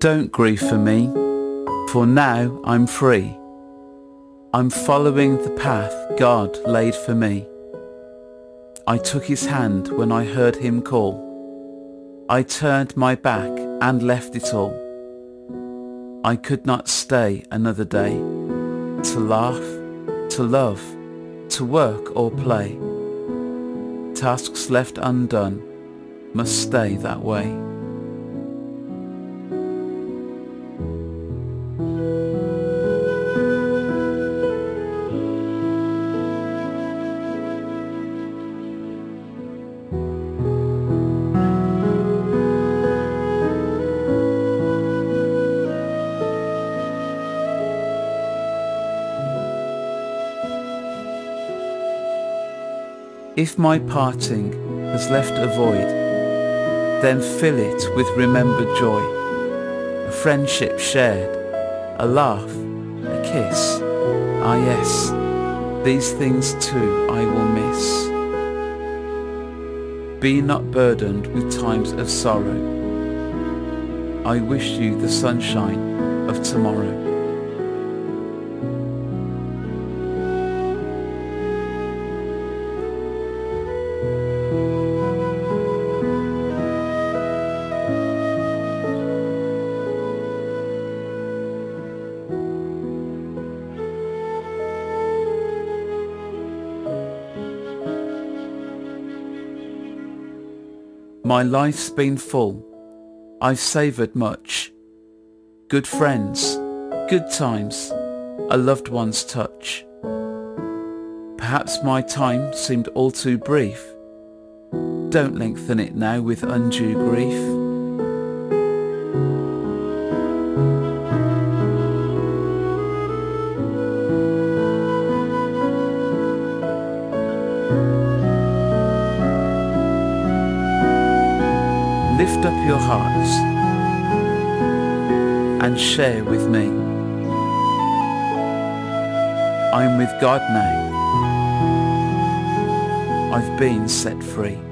Don't grieve for me, for now I'm free. I'm following the path God laid for me. I took his hand when I heard him call. I turned my back and left it all. I could not stay another day to laugh, to love, to work or play. Tasks left undone must stay that way. If my parting has left a void, then fill it with remembered joy, a friendship shared, a laugh, a kiss. Ah yes, these things too I will miss. Be not burdened with times of sorrow. I wish you the sunshine of tomorrow. My life's been full. I've savoured much. Good friends, good times, a loved one's touch. Perhaps my time seemed all too brief. Don't lengthen it now with undue grief. lift up your hearts and share with me. I'm with God now. Been set free.